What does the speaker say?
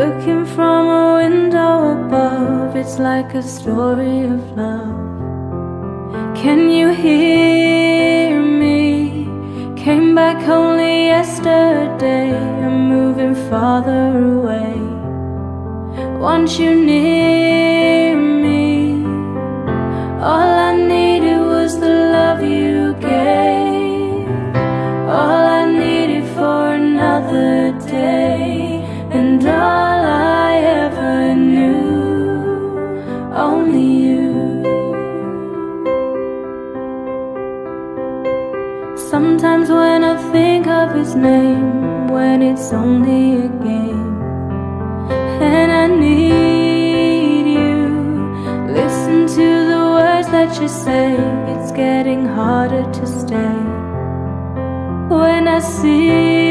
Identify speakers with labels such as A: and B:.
A: Looking from a window above, it's like a story of love. Can you hear me? Came back only yesterday. I'm moving farther away. Want you near only you. Sometimes when I think of his name, when it's only a game, and I need you. Listen to the words that you say, it's getting harder to stay. When I see